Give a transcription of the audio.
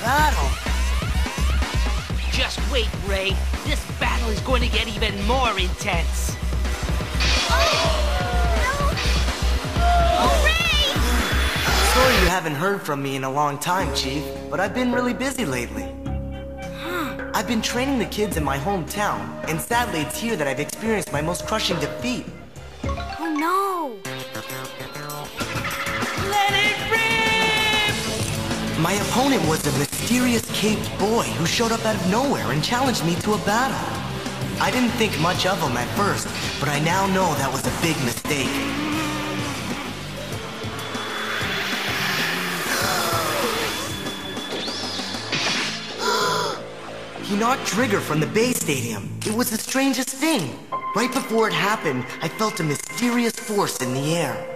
battle. Just wait, Ray. This battle is going to get even more intense. Oh, oh, sorry you haven't heard from me in a long time, Chief, but I've been really busy lately. I've been training the kids in my hometown, and sadly it's here that I've experienced my most crushing defeat. Oh no! My opponent was a mysterious caped boy who showed up out of nowhere and challenged me to a battle. I didn't think much of him at first, but I now know that was a big mistake. He knocked Driger from the Bey Stadium. It was the strangest thing. Right before it happened, I felt a mysterious force in the air.